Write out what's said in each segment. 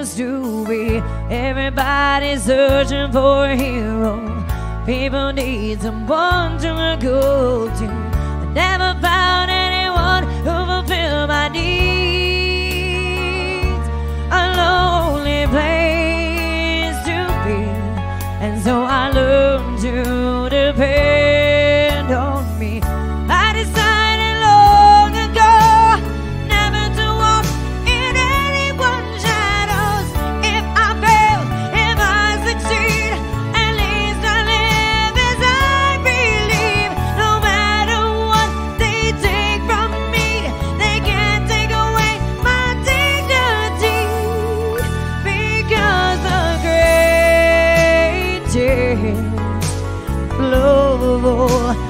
used to be. Everybody's searching for a hero. People need someone to go to. I never found anyone who fulfilled my needs. Greatest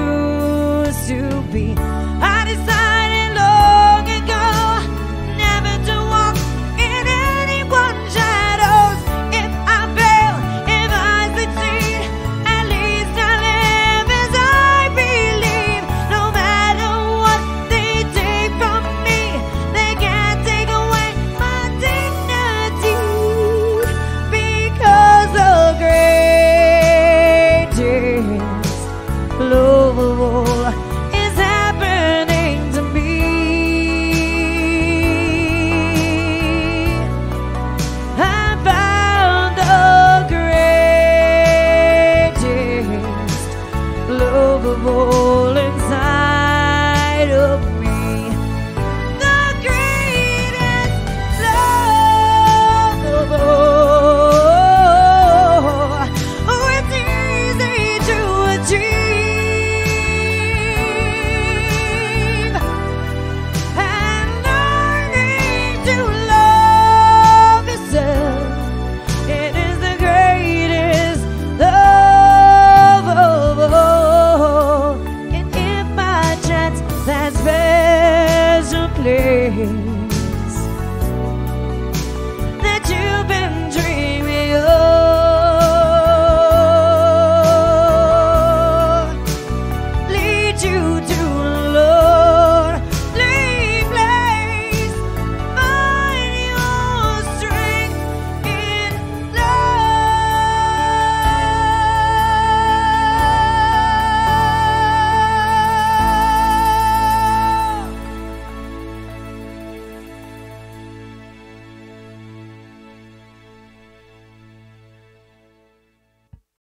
you do